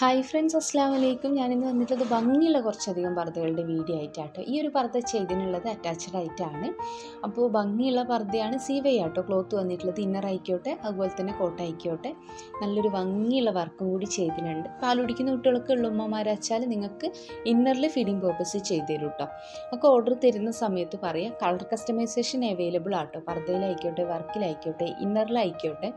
Hi friends അസ്സാം വലൈക്കും ഞാനിന്ന് വന്നിട്ടത് ഭംഗിയുള്ള കുറച്ചധികം പർദ്ദകളുടെ വീഡിയോ ആയിട്ടാട്ടോ. ഈ ഒരു പർദ്ദ ചെയ്തിനുള്ളത് അറ്റാച്ച്ഡ് ആയിട്ടാണ്. അപ്പോൾ ഭംഗിയുള്ള പർദ്ദയാണ് സീവൈ ആട്ടോ ക്ലോത്ത് വന്നിട്ടുള്ളത് ഇന്നർ ആയിക്കോട്ടെ അതുപോലെ തന്നെ കോട്ട ആയിക്കോട്ടെ. നല്ലൊരു ഭംഗിയുള്ള വർക്കും കൂടി ചെയ്തിട്ടുണ്ട്. പാലുടിക്കുന്ന കുട്ടികൾക്ക് ഉള്ള ഉമ്മമാരച്ചാൽ നിങ്ങൾക്ക് ഇന്നറിൽ ഫീഡിങ് പേർപ്പസ് ചെയ്തു തരും കേട്ടോ അപ്പോൾ ഓർഡർ തരുന്ന സമയത്ത് പറയാം കളർ കസ്റ്റമൈസേഷൻ അവൈലബിൾ ആട്ടോ. പർദ്ദയിലായിക്കോട്ടെ വർക്കിലായിക്കോട്ടെ ഇന്നറിലായിക്കോട്ടെ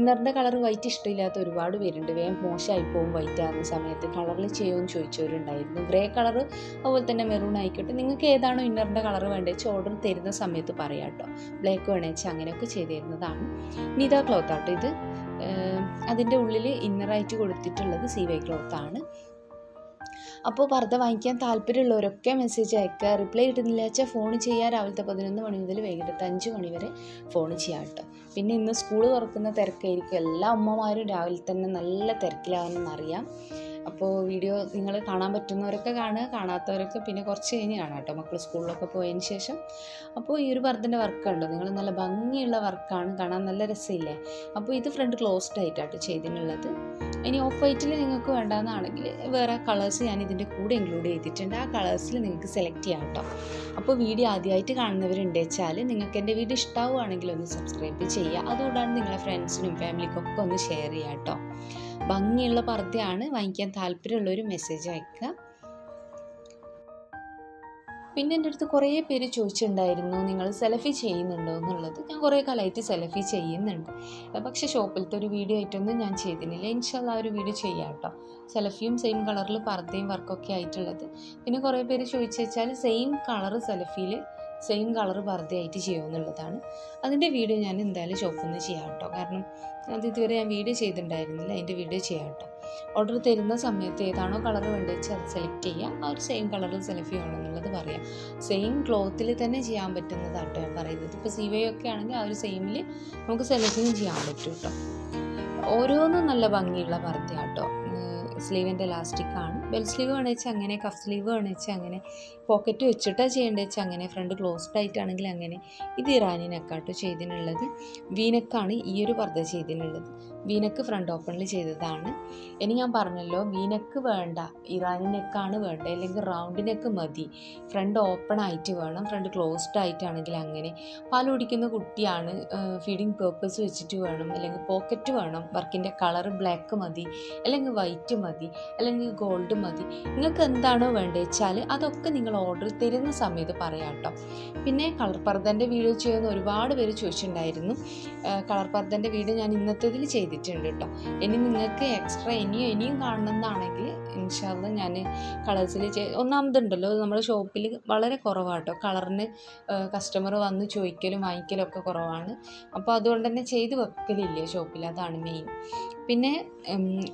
ഇന്നറിന്റെ കളർ വൈറ്റ് ഇഷ്ടമില്ലാത്ത ഒരുപാട് പേരുണ്ട്. വേഗം മോശമായി പോകും വൈറ്റ് ആകുന്ന സമയത്ത് കളറിൽ ചെയ്യുമെന്ന് ചോദിച്ചവരുണ്ടായിരുന്നു. ഗ്രേ കളർ അതുപോലെ തന്നെ മെറൂൺ ആയിക്കോട്ടെ. നിങ്ങൾക്ക് ഏതാണോ ഇന്നറിന്റെ കളർ വേണ്ടത് ഓർഡർ തരുന്ന സമയത്ത് പറയാം കേട്ടോ ബ്ലാക്ക് വെച്ചാൽ അങ്ങനെയൊക്കെ ചെയ്തു തരുന്നതാണ് നിത ക്ലോത്ത് ആട്ടോ ഇത്. അതിന്റെ ഉള്ളിൽ ഇന്നറായിട്ട് കൊടുത്തിട്ടുള്ളത് സി വൈ ആണ്. അപ്പോൾ പർദ്ദ വാങ്ങിക്കാൻ താല്പര്യമുള്ളവരൊക്കെ മെസ്സേജ് അയക്കുക. റിപ്ലൈ കിട്ടുന്നില്ല വെച്ചാൽ ഫോൺ ചെയ്യാൻ രാവിലത്തെ പതിനൊന്ന് മണി മുതൽ വൈകിട്ട് അഞ്ച് മണി വരെ ഫോൺ ചെയ്യാം കേട്ടോ പിന്നെ ഇന്ന് സ്കൂൾ തുറക്കുന്ന തിരക്കായിരിക്കും. എല്ലാ അമ്മമാരും രാവിലെ തന്നെ നല്ല തിരക്കിലാകുമെന്ന് അറിയാം. അപ്പോൾ വീഡിയോ നിങ്ങൾ കാണാൻ പറ്റുന്നവരൊക്കെ കാണുക. കാണാത്തവരൊക്കെ പിന്നെ കുറച്ച് കഴിഞ്ഞ് കാണാം കേട്ടോ മക്കൾ സ്കൂളിലൊക്കെ പോയതിന് ശേഷം. അപ്പോൾ ഈ ഒരു പർദ്ദന്റെ വർക്കുണ്ടോ നിങ്ങൾ നല്ല ഭംഗിയുള്ള വർക്കാണ് കാണാൻ നല്ല രസമില്ലേ? അപ്പോൾ ഇത് ഫ്രണ്ട് ക്ലോസ്ഡ് ആയിട്ടാണ് ചെയ്തിട്ടുള്ളത്. ഇനി ഓഫ് വൈറ്റിൽ നിങ്ങൾക്ക് വേണ്ടാന്നാണെങ്കിൽ വേറെ കളേഴ്സ് ഞാൻ ഇതിന്റെ കൂടെ ഇൻക്ലൂഡ് ചെയ്തിട്ടുണ്ട്. ആ കളേഴ്സിൽ നിങ്ങൾക്ക് സെലക്ട് ചെയ്യാം കേട്ടോ. അപ്പോൾ വീഡിയോ ആദ്യമായിട്ട് കാണുന്നവരുണ്ട് വെച്ചാൽ നിങ്ങൾക്ക് എന്റെ വീഡിയോ ഇഷ്ടമാവുകയാണെങ്കിൽ ഒന്ന് സബ്സ്ക്രൈബ് ചെയ്യുക. അതുകൊണ്ടാണ് നിങ്ങളെ ഫ്രണ്ട്സിനും ഫാമിലിക്കൊക്കെ ഒന്ന് ഷെയർ ചെയ്യുക കേട്ടോ. ഭംഗിയുള്ള പർദ്ദയാണ്. വാങ്ങിക്കാൻ താല്പര്യമുള്ളൊരു മെസ്സേജ് അയക്കുക പിന്നെ എന്റെ അടുത്ത് കുറേ പേര് ചോദിച്ചിട്ടുണ്ടായിരുന്നു നിങ്ങൾ സെലഫി ചെയ്യുന്നുണ്ടോ? എന്നുള്ളത്. ഞാൻ കുറേ കാലമായിട്ട് സെലഫി ചെയ്യുന്നുണ്ട്. പക്ഷേ ഷോപ്പിലത്തെ ഒരു വീഡിയോ ആയിട്ടൊന്നും ഞാൻ ചെയ്തിരുന്നില്ല ഇൻഷാല്ല ആ ഒരു വീഡിയോ ചെയ്യാം കേട്ടോ. സെലഫിയും സെയിം കളറിൽ പർദ്ദയും വർക്കൊക്കെ ആയിട്ടുള്ളത്. പിന്നെ കുറേ പേര് ചോദിച്ചു വെച്ചാൽ സെയിം കളർ സെലഫിയിൽ സെയിം കളർ പർദ്ദയായിട്ട് ചെയ്യുമെന്നുള്ളതാണ്. അതിന്റെ വീഡിയോ ഞാൻ എന്തായാലും ഷോപ്പിൽ നിന്ന് ചെയ്യാം കേട്ടോ. കാരണം അത് ഇതുവരെ ഞാൻ വീഡിയോ ചെയ്തിട്ടുണ്ടായിരുന്നില്ല. അതിന്റെ വീഡിയോ ചെയ്യാം കേട്ടോ. ഓർഡർ തരുന്ന സമയത്ത് ഏതാണോ കളർ വേണ്ടത് വെച്ചാൽ അത് സെലക്ട് ചെയ്യുക ആ ഒരു സെയിം കളറിൽ സെലക്ട് ചെയ്യണം എന്നുള്ളത് പറയാം. സെയിം ക്ലോത്തിൽ തന്നെ ചെയ്യാൻ പറ്റുന്നതാട്ടോ ഞാൻ പറയുന്നത്. ഇപ്പോൾ സി വൈ ഒക്കെ ആണെങ്കിൽ ആ ഒരു സെയിമിൽ നമുക്ക് സെലക്ഷൻ ചെയ്യാൻ പറ്റും കേട്ടോ ഓരോന്നും നല്ല ഭംഗിയുള്ള വർദ്ധയാട്ടോ സ്ലീവിന്റെ ഇലാസ്റ്റിക് ആണ്. ബെൽ സ്ലീവ് വേണമെന്ന് അങ്ങനെ കഫ് സ്ലീവ് വേണമെന്ന് അങ്ങനെ പോക്കറ്റ് വെച്ചിട്ടാണ് ചെയ്യേണ്ടത് വെച്ചാൽ അങ്ങനെ ഫ്രണ്ട് ക്ലോസ്ഡ് ആയിട്ടാണെങ്കിൽ അങ്ങനെ. ഇത് ഇറാനി നെക്കാട്ടോ ചെയ്തിട്ടുള്ളത് വീനക്കാണ് ഈ ഒരു പർദ്ദ ചെയ്തിട്ടുള്ളത് വീനക്ക് ഫ്രണ്ട് ഓപ്പണിൽ ചെയ്തതാണ്. ഇനി ഞാൻ പറഞ്ഞല്ലോ വീനക്ക് വേണ്ട ഇറാനി നെക്കാണ് വേണ്ടത് അല്ലെങ്കിൽ റൗണ്ട് നെക്ക് മതി. ഫ്രണ്ട് ഓപ്പൺ ആയിട്ട് വേണം ഫ്രണ്ട് ക്ലോസ്ഡ് ആയിട്ടാണെങ്കിൽ അങ്ങനെ. പാൽ ഓടിക്കുന്ന കുട്ടിയാണ് ഫീഡിങ് പേർപ്പസ് വെച്ചിട്ട് വേണം അല്ലെങ്കിൽ പോക്കറ്റ് വേണം വർക്കിന്റെ കളർ ബ്ലാക്ക് മതി അല്ലെങ്കിൽ വൈറ്റ് മതി അല്ലെങ്കിൽ ഗോൾഡ് മതി. നിങ്ങൾക്ക് എന്താണോ വേണ്ടത് വെച്ചാൽ അതൊക്കെ നിങ്ങൾ ഓർഡർ തരുന്ന സമയത്ത് പറയാം കേട്ടോ പിന്നെ കളർ പർദ്ദന്റെ വീഡിയോ ചെയ്യുന്ന ഒരുപാട് പേര് ചോദിച്ചിട്ടുണ്ടായിരുന്നു. കളർ പർദ്ദന്റെ വീഡിയോ ഞാൻ ഇന്നത്തേതിൽ ചെയ്തിട്ടുണ്ട് കേട്ടോ ഇനി നിങ്ങൾക്ക് എക്സ്ട്രാ ഇനിയും ഇനിയും കാണണമെന്നാണെങ്കിൽ ഇൻഷാല്ല ഞാൻ കളേഴ്സിൽ ഒന്നാമതുണ്ടല്ലോ നമ്മുടെ ഷോപ്പിൽ വളരെ കുറവാട്ടോ കളറിന് കസ്റ്റമർ വന്ന് ചോദിക്കലും വാങ്ങിക്കലും ഒക്കെ കുറവാണ്. അപ്പോൾ അതുകൊണ്ട് തന്നെ ചെയ്ത് വെക്കലില്ല ഷോപ്പിൽ അതാണ് മെയിൻ പിന്നെ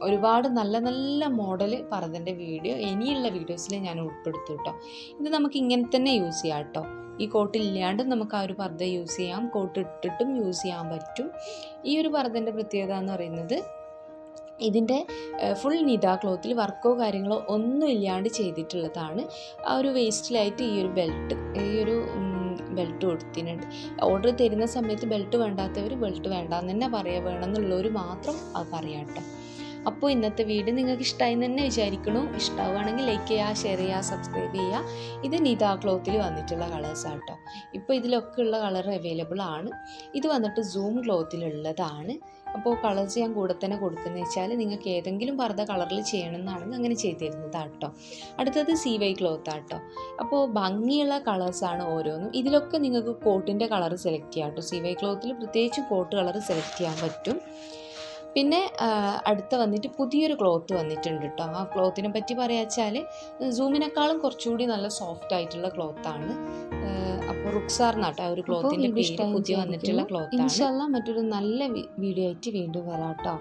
ഒരുപാട് നല്ല നല്ല മോഡൽ പറഞ്ഞതിന്റെ വീഡിയോ ഇനിയുള്ള വീഡിയോസിൽ ഞാൻ ഉൾപ്പെടുത്തും കേട്ടോ ഇത് നമുക്ക് ഇങ്ങനെ തന്നെ യൂസ് ചെയ്യാം കേട്ടോ ഈ കോട്ട് ഇല്ലാണ്ടും നമുക്ക് ആ ഒരു പർദ്ദ യൂസ് ചെയ്യാം. കോട്ട് ഇട്ടിട്ടും യൂസ് ചെയ്യാൻ പറ്റും. ഈ ഒരു പർദ്ദന്റെ പ്രത്യേകത എന്ന് പറയുന്നത് ഇതിന്റെ ഫുൾ നിതാ ക്ലോത്തിൽ വർക്കോ കാര്യങ്ങളോ ഒന്നും ഇല്ലാണ്ട് ചെയ്തിട്ടുള്ളതാണ്. ആ ഒരു വേസ്റ്റിലായിട്ട് ഈ ഒരു ബെൽറ്റ് ഈ ഒരു ബെൽറ്റ് കൊടുത്തിട്ടുണ്ട്. ഓർഡർ തരുന്ന സമയത്ത് ബെൽറ്റ് വേണ്ടാത്തവർ ബെൽറ്റ് വേണ്ടാന്ന് തന്നെ പറയുക വേണമെന്നുള്ളവർ മാത്രം അത് പറയാം കേട്ടോ അപ്പോൾ ഇന്നത്തെ വീഡിയോ നിങ്ങൾക്ക് ഇഷ്ടമായി തന്നെ വിചാരിക്കണു ഇഷ്ടമാവുകയാണെങ്കിൽ ലൈക്ക് ചെയ്യുക ഷെയർ ചെയ്യുക സബ്സ്ക്രൈബ് ചെയ്യുക. ഇത് നിതാ ക്ലോത്തിൽ വന്നിട്ടുള്ള കളേഴ്സാണ് കേട്ടോ ഇപ്പോൾ ഇതിലൊക്കെ ഉള്ള കളർ അവൈലബിൾ ആണ്. ഇത് വന്നിട്ട് സൂം ക്ലോത്തിലുള്ളതാണ് അപ്പോൾ കളേഴ്സ് ഞാൻ കൂടെ തന്നെ കൊടുക്കുന്നത് വെച്ചാൽ നിങ്ങൾക്ക് ഏതെങ്കിലും പർദ്ദ കളറിൽ ചെയ്യണമെന്നാണെങ്കിൽ അങ്ങനെ ചെയ്തിരുന്നതാണ് കേട്ടോ അടുത്തത് സി വൈ ക്ലോത്ത് ആട്ടോ അപ്പോൾ ഭംഗിയുള്ള കളേഴ്സാണ് ഓരോന്നും. ഇതിലൊക്കെ നിങ്ങൾക്ക് കോട്ടിന്റെ കളർ സെലക്ട് ചെയ്യാം കേട്ടോ സി വൈ ക്ലോത്തിൽ പ്രത്യേകിച്ച് കോട്ട് കളർ സെലക്ട് ചെയ്യാൻ പറ്റും. പിന്നെ അടുത്ത വന്നിട്ട് പുതിയൊരു ക്ലോത്ത് വന്നിട്ടുണ്ട് കേട്ടോ ആ ക്ലോത്തിനെ പറ്റി പറയാച്ചാൽ സൂമിനേക്കാളും കുറച്ചുകൂടി നല്ല സോഫ്റ്റ് ആയിട്ടുള്ള ക്ലോത്താണ് അപ്പോൾ റുക്സാർ നാട്ടോ ആ ഒരു ക്ലോത്തിന്റെ പേര് പുതിയ വന്നിട്ടുള്ള ക്ലോത്ത് ഇൻഷല്ല മറ്റൊരു നല്ല വീഡിയോ ആയിട്ട് വീണ്ടും വരാം കേട്ടോ